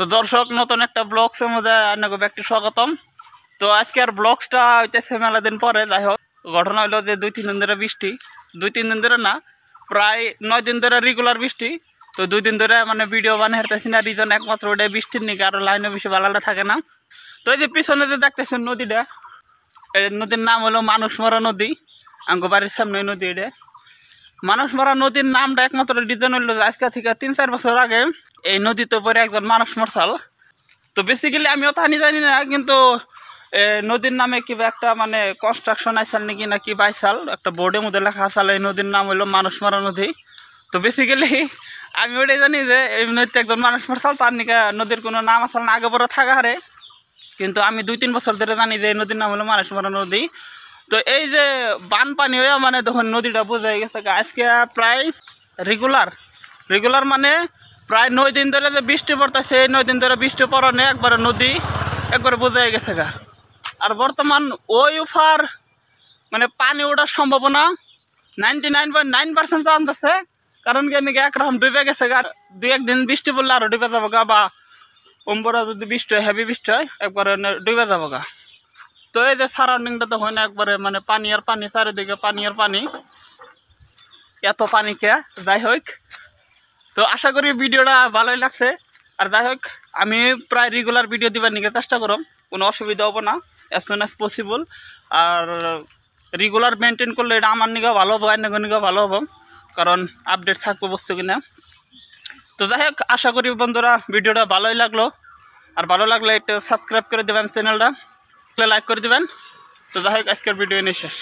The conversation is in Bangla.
তো দর্শক, নতুন একটা ব্লগসের মধ্যে আপনাকে ব্যক্তি স্বাগতম। তো আজকে আর ব্লগসটা হইতেছে মেলা দিন পরে, যাই হোক। ঘটনা হলো যে দুই, তিন দিন ধরে বৃষ্টি। দুই, তিন দিন ধরে না, প্রায় নয় দিন ধরে রেগুলার বৃষ্টি। তো দুই দিন ধরে মানে ভিডিও বানিয়ে হারতেছি না রিজন একমাত্র ওটা বৃষ্টির নিকে আর লাইনে বেশি ভালোটা থাকে না। তো এই যে পিছনে যে দেখতেছেন নদীটা, এই নদীর নাম হলো মানুষ মরা নদী। আঙ্গ বাড়ির সামনে নদী এটা। মানুষ মরা নদীর নামটা একমাত্র রিজন হইল যে আজকে থেকে তিন, চার বছর আগে এই নদীতে পরে একজন মানুষ মরসাল তো বেসিক্যালি আমিও তাহানি জানি না, কিন্তু নদীর নামে কিবা একটা মানে কনস্ট্রাকশন আইসাল নাকি না কি বাইসাল একটা বোর্ডের মধ্যে লেখা আসাল এই নদীর নাম হইল মানুষ মারা নদী। তো বেসিক্যালি আমি ওটাই জানি যে, এই নদীতে একজন মানুষ মরসাল তার নিকা নদীর কোনো নাম আসাল না, আগে বড় থাকা হারে। কিন্তু আমি দুই তিন বছর ধরে জানি যে, এই নদীর নাম হলো মানুষ মারা নদী। তো এই যে বানপানি হয়ে মানে তখন নদীটা বোঝা গেছে আজকে প্রায় রেগুলার রেগুলার মানে প্রায় নয় দিন ধরে যে বৃষ্টি পড়তেছে, এই নয় দিন ধরে বৃষ্টি পড়নে একবারে নদী একবারে বোঝা গেছে গা। আর বর্তমান ওই উফার মানে পানি ওঠার সম্ভাবনা ninety nine point nine percent chance আছে। কারণ কি নাকি একরকম ডুবে গেছে গা দুই একদিন বৃষ্টি পড়লে আরও ডুবে যাব গা, বা ওম্বরা যদি বৃষ্টি হয় হেভি বৃষ্টি হয়, একবারে ডুবে যাব গা। তো এই যে সারাউন্ডিংটা তো হয় না, একবারে মানে পানি আর পানি, চারিদিকে পানি আর পানি। এত পানি কে? যাই হোক তো আশা করি ভিডিওটা ভালোই লাগছে। আর যাই হোক, আমি প্রায় রেগুলার ভিডিও দিবার নিকে চেষ্টা করম। কোনো অসুবিধা হব না অ্যাজ সুন অ্যাজ পসিবল আর রেগুলার মেনটেন করলে এটা আমার নিকেও ভালো হব অন্য নিকেও ভালো হব। কারণ আপডেট থাকব বস্তু কিনা। তো যাই হোক, আশা করি বন্ধুরা ভিডিওটা ভালোই লাগল। আর ভালো লাগলে একটু সাবস্ক্রাইব করে দেবেন চ্যানেলটা। লাইক করে দেবেন। তো যাই হোক, আজকের ভিডিও নিয়ে শেষ।